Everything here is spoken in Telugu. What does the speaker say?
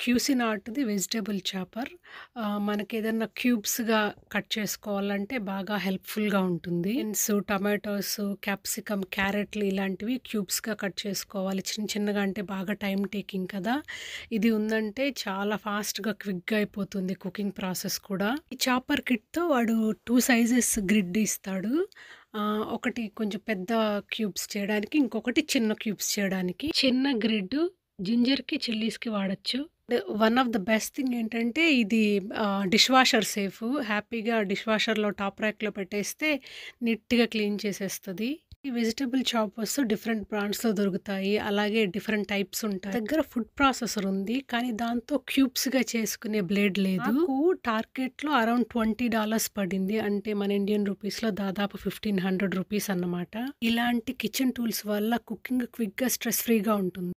క్యూసినాట్‌ది వెజిటేబుల్ చాపర్. మనకి ఏదన్నా క్యూబ్స్‌గా కట్ చేసుకోవాలంటే బాగా హెల్ప్‌ఫుల్‌గా ఉంటుంది. బీన్స్, టమాటోస్ క్యాప్సికమ్, క్యారెట్లు ఇలాంటివి క్యూబ్స్‌గా కట్ చేసుకోవాలి. చిన్న చిన్నగా అంటే బాగా టైం టేకింగ్ కదా! ఇది ఉందంటే చాలా ఫాస్ట్‌గా, క్విక్‌గా అయిపోతుంది కుకింగ్ ప్రాసెస్ కూడా. ఈ చాపర్ కిట్‌తో వాడు టూ సైజెస్ గ్రిడ్ ఇస్తాడు. ఒకటి కొంచెం పెద్ద క్యూబ్స్ చేయడానికి, ఇంకొకటి చిన్న క్యూబ్స్ చేయడానికి. చిన్న గ్రిడ్ జింజర్‌కి, చిల్లీస్‌కి వాడచ్చు one of the best thing ఏంటంటే ఇది డిష్ వాషర్ సేఫ్. హ్యాపీగా డిష్ వాషర్‌లో టాప్ ర్యాక్‌లో పెట్టేస్తే నీట్‌గా క్లీన్ చేసేస్తది. ఈ వెజిటబుల్ చాపర్స్ డిఫరెంట్ బ్రాండ్స్‌లో దొరుకుతాయి. అలాగే డిఫరెంట్ టైప్స్ ఉంటాయి. దగ్గర ఫుడ్ ప్రాసెసర్ ఉంది. కానీ దాంతో క్యూబ్స్‌గా చేసుకునే బ్లేడ్ లేదు. టార్గెట్‌లో అరౌండ్ $20 పడింది. అంటే మన ఇండియన్ రూపీస్‌లో దాదాపు $1500 రూపీస్ అన్నమాట. ఇలాంటి కిచెన్ టూల్స్ వల్ల కుకింగ్ క్విక్‌గా, స్ట్రెస్ ఫ్రీగా ఉంటుంది.